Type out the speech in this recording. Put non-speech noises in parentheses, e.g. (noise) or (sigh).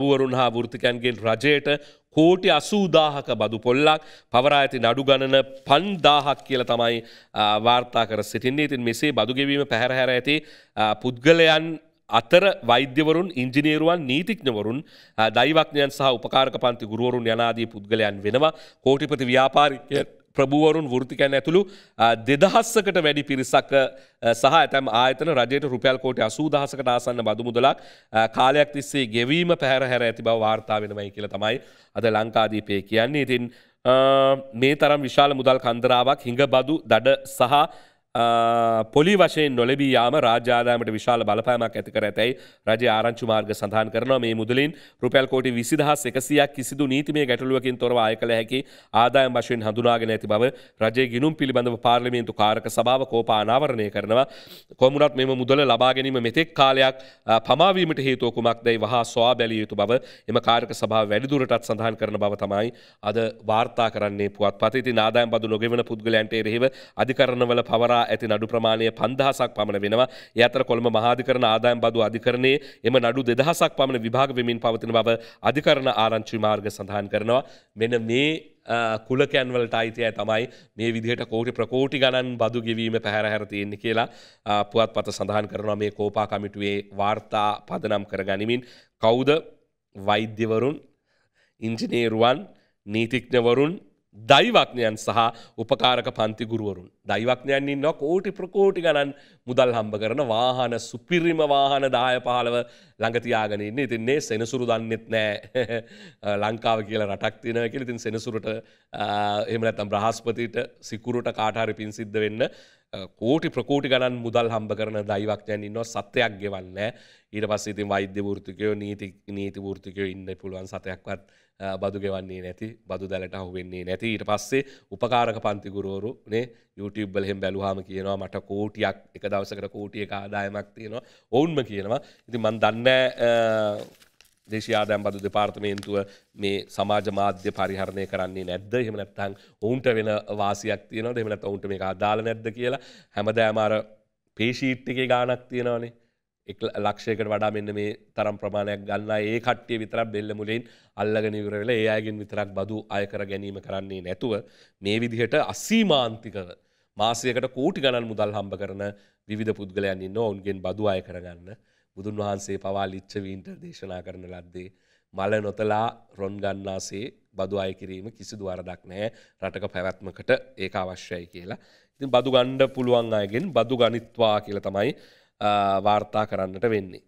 පුවරුන් හා වෘතිකයන්ගේ රජයට කෝටි අසූදාහක බදු පොල්ලක් පවරා ඇති නඩු ගණන පන්දාහක් කියල තමයි වාර්තා කර සිටින්නේ. ඉතින් මෙසේ බදුගෙවීම පැහැරහැර ඇති පුද්ගලයන් අතර වෛද්‍යවරුන් ඉංජිනේරුවන් නීතිඥවරුන් දෛවක්ඥයන් සහ උපකාරක පන්ති ගුරුවරුන් යනාදී පුද්ගලයන් වෙනවා. කෝටිපති ව්‍යාපාරිකය ප්‍රභූවරුන් වෘතිකැන් ඇතුළු දෙදහස්සකට වැඩි පිරිසක් සහ ඇතැම් ආයතන රජයට රුපියල් කෝටි අසූදහසකට ආසන්න බදු මුදලක් කාලයක් තිස්සේ ගෙවීම පැහැර හැර ඇති බව වාර්තා වෙනමයි කියල තමයි අද ලංකාදීපය කියන්නේ. ඉතින් මේ තරම් විශාල මුදල් කන්දරාවක් හිඟ බදු දඩ සහ පොලි වශයෙන් නොලබී යාම රාජාදාමට විශාල බලපෑමක් ඇතිකර ඇතැයි රජ ආරංචු මාර්ග සඳහන් කරනවා මේ මුදලින් රුපැල් කෝටි විසිදහස් එකසියක් කිසිදු නීතිමේ ගැටලුවකින් තොරව ආය කළ හැකි ආදායම් වශයෙන් හඳුනාගෙන ඇති බව රජය ගිනුම් පිළිබඳව පාර්ලිමේන්තු කාරක සභාව කෝපා අනාවරණය කරනවා කොමුණත් මෙම මුදල ලබා ගැනීම මෙතෙක් කාලයක් පමාවීමට හේතුවකුමක් දැයි වහා ස්වා බැලිය යුතු බව එම කාරක සභාව වැඩිදුරටත් සඳහන් කරන බව තමයි අද වාර්තා කරන්නේ පුවත් පතිති නාදායම් බදු නොගෙවන පුද්ගලයන්ට එරෙහිව අධිකරණවල පවරා ලබා ඇති නඩු ප්‍රමාණය පන්දහසක් පමණ වෙනවා. යතර කොළඹ මහාධිකරන ආදායම් බදු අධිකරණයේ එම නඩු දෙදහසක් පමණ විභාග වෙමින් පවතින බව අධිකරණ ආරංචි මාර්ග සඳහන් කරනවා. මෙන මේ කුලකැන්වලට අයිතිය තමයි මේ විදිහට කෝටි ප්‍රකෝටි ගණන් බදු ගෙවීම පැහැර හැර තියෙන්නේ කියලා පුවත් පත සඳහන් කරනවා මේ කෝපා කමිටුවේ වාර්තා පදනම් කර ගනිමින් කවුද? වෛද්‍යවරුන් ඉංජිනේරුවන් නීතිඥවරුන් දෛවක්ඥයන් සහ උපකාරක පන්ති ගුරුවරුන්. දෛවක්ඥයන් ඉන්න කෝටි ප්‍රකෝටි ගණන් මුදල් හම්බ කරන වාහන සුපිරිම වාහන දාය පහලව ළඟතියාගෙන ඉන්න. ඉතින්නේ සෙනසුරු දන්නෙත් නෑ. (laughs) ලංකාව කියල රටක් තින කියල. ඉතින් සෙනසුරට එමනැතම් බ්‍රහස්පතිට සිකුරට කාටහරි පින් සිද්ධ වෙන්න කෝටි ප්‍රකෝටි ගණන් මුදල් හම්බ කරන දෛවක්ඥයන් ඉන්න සත්‍යයක් ගෙවන්න ඊට පස්ස ඉතින් වෛද්‍ය ෘතිකයෝ නීති නීති ෘතිකයෝ ඉන්න පුළුවන් සතයක්වත් බදු ගෙවන්නේ නැති බදු දැලට හුවෙන්නේ නැති. ඊට පස්සේ උපකාරක පන්තිගුරුවරු නේ YouTubeබල හෙම බැලුහම කියනවා මට කෝටියක් එක දවසකට කෝටිය ආදායමක් තියෙනවා. ඔවුන්ම කියනවා ඉති මන් දන්න දේශයාදයම් බදු දෙපාර්තමේන්තුව මේ සමාජ මාධ්‍ය පරිහරණය කරන්නේ නැද්ද? එහෙම නැත්තං ඔවුන්ට වෙන වාසියක් තියනවා දෙමනත් ඔවුන්ට මේ අදාල නැද්ද කියලා? හැමදෑමාර පේශීට්ටිගේ ගානක් තියෙනවානේ. ලක්ෂයකට වඩා මෙන්න මේ තරම් ප්‍රමාණයක් ගන්න ඒ කට්ටිය විතරක් බෙල්ල මුලින් අල්ලගෙන ඉවර වෙලා ඒ අයගෙන් විතරක් බදු අය කර ගැනීම කරන්නේ නැතුව මේ විදිහට අසීමාන්තිකව මාසයකට කෝටි ගණන් මුදල් හම්බ කරන විවිධ පුද්ගලයන් ඉන්න ඔවුන්ගෙන් බදු අය කරගන්න. බුදුන් වහන්සේ පවා ලිච්චවීන්ට දේශනා කරන ලද්දේ මල නොතලා රොන් ගන්නාසේ බදු අය කිරීම කිසිදු වරදක් නෑ රටක පැවැත්මකට ඒක අවශ්‍යයි කියලා. ඉතින් බදු ගණ්ඩ පුළුවන් අයගෙන් බදු ගනිත්වා කියල තමයි වාර්තා කරන්නට වෙන්නේ.